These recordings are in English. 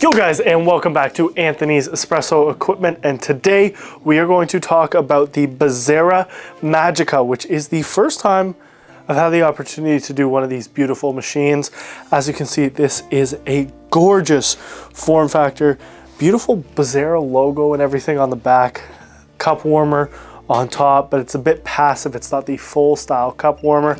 Yo guys and welcome back to Anthony's Espresso Equipment and today we are going to talk about the Bezzera Magica which is the first time I've had the opportunity to do one of these beautiful machines. As you can see this is a gorgeous form factor, beautiful Bezzera logo and everything on the back, cup warmer on top but it's a bit passive, it's not the full style cup warmer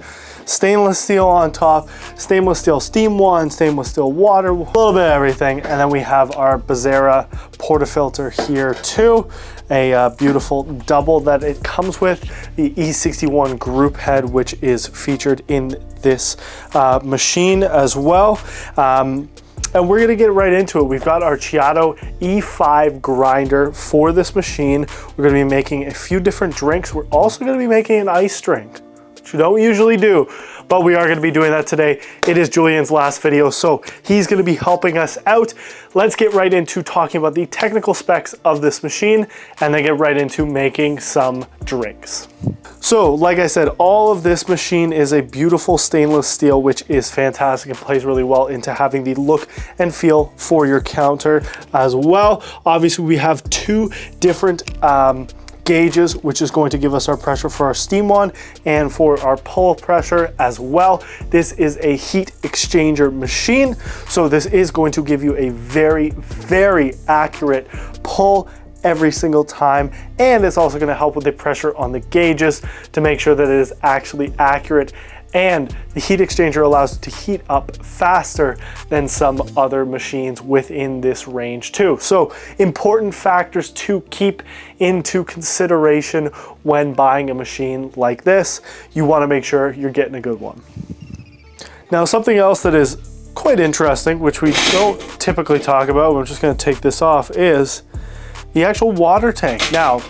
stainless steel on top, stainless steel steam wand, stainless steel water, a little bit of everything. And then we have our Bezzera portafilter here too. A uh, beautiful double that it comes with, the E61 group head, which is featured in this uh, machine as well. Um, and we're gonna get right into it. We've got our Ceado E5 grinder for this machine. We're gonna be making a few different drinks. We're also gonna be making an ice drink which we don't usually do, but we are gonna be doing that today. It is Julian's last video, so he's gonna be helping us out. Let's get right into talking about the technical specs of this machine and then get right into making some drinks. So, like I said, all of this machine is a beautiful stainless steel, which is fantastic and plays really well into having the look and feel for your counter as well. Obviously, we have two different um, gauges, which is going to give us our pressure for our steam wand and for our pull pressure as well. This is a heat exchanger machine. So this is going to give you a very, very accurate pull every single time. And it's also gonna help with the pressure on the gauges to make sure that it is actually accurate and the heat exchanger allows it to heat up faster than some other machines within this range too. So important factors to keep into consideration when buying a machine like this. You wanna make sure you're getting a good one. Now something else that is quite interesting, which we don't typically talk about, I'm just gonna take this off, is the actual water tank. Now,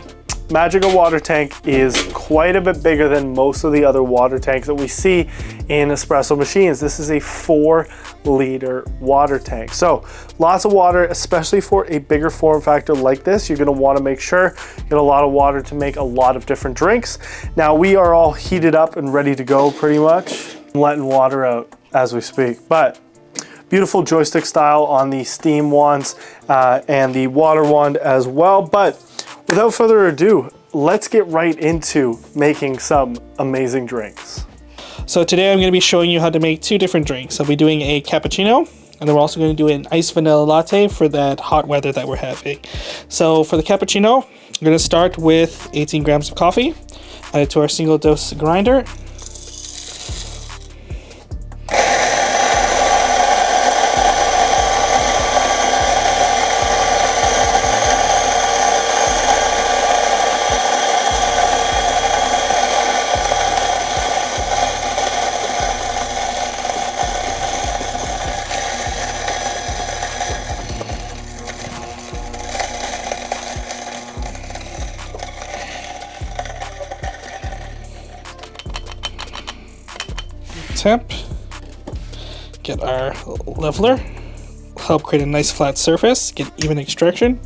Magica water tank is quite a bit bigger than most of the other water tanks that we see in espresso machines. This is a four liter water tank. So lots of water, especially for a bigger form factor like this. You're gonna wanna make sure you get a lot of water to make a lot of different drinks. Now we are all heated up and ready to go pretty much. I'm letting water out as we speak, but beautiful joystick style on the steam wands uh, and the water wand as well. But Without further ado, let's get right into making some amazing drinks. So today I'm going to be showing you how to make two different drinks. I'll be doing a cappuccino and then we're also going to do an iced vanilla latte for that hot weather that we're having. So for the cappuccino, I'm going to start with 18 grams of coffee, add it to our single dose grinder, temp, get our leveler, help create a nice flat surface, get even extraction.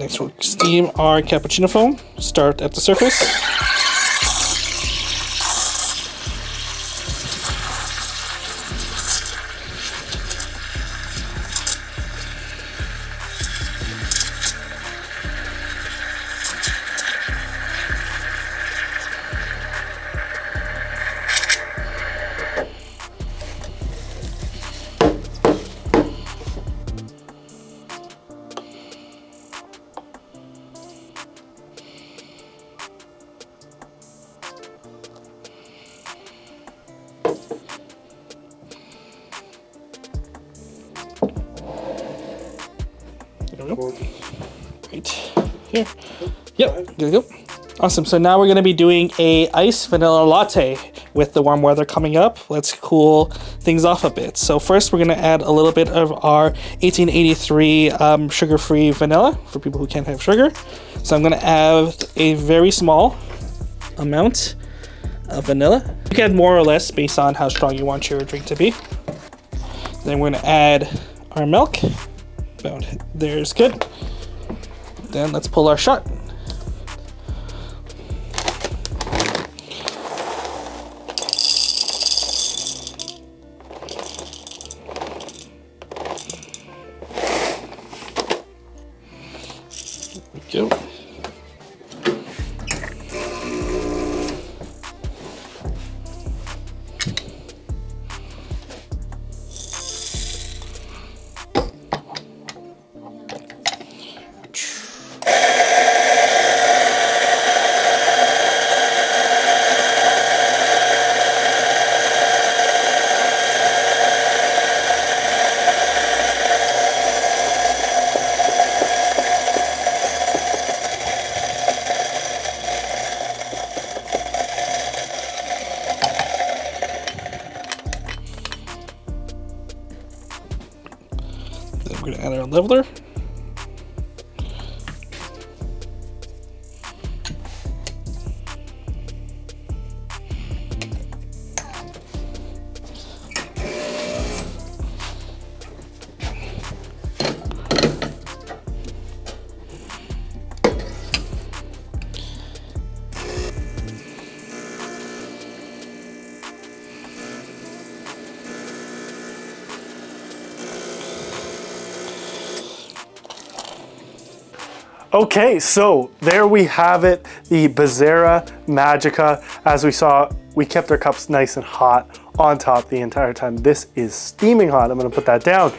Next we'll steam our cappuccino foam. Start at the surface. There we go. Right here. Yep, to go. Awesome, so now we're gonna be doing a ice vanilla latte with the warm weather coming up. Let's cool things off a bit. So first we're gonna add a little bit of our 1883 um, sugar-free vanilla for people who can't have sugar. So I'm gonna add a very small amount of vanilla. You can add more or less based on how strong you want your drink to be. Then we're gonna add our milk. There's good. Then let's pull our shot. There we go. Then we're gonna add our leveler. Okay, so there we have it, the Bezzera Magica. As we saw, we kept our cups nice and hot on top the entire time. This is steaming hot. I'm gonna put that down.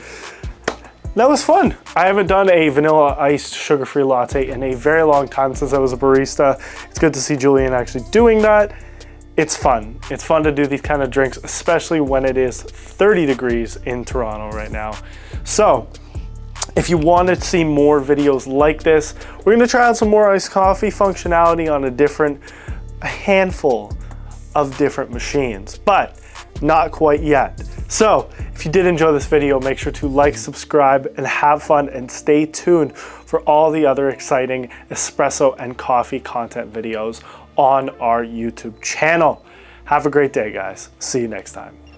That was fun. I haven't done a vanilla iced sugar-free latte in a very long time since I was a barista. It's good to see Julian actually doing that. It's fun. It's fun to do these kind of drinks, especially when it is 30 degrees in Toronto right now. So if you want to see more videos like this, we're going to try out some more iced coffee functionality on a different a handful of different machines, but not quite yet. So if you did enjoy this video, make sure to like, subscribe, and have fun, and stay tuned for all the other exciting espresso and coffee content videos on our YouTube channel. Have a great day, guys. See you next time.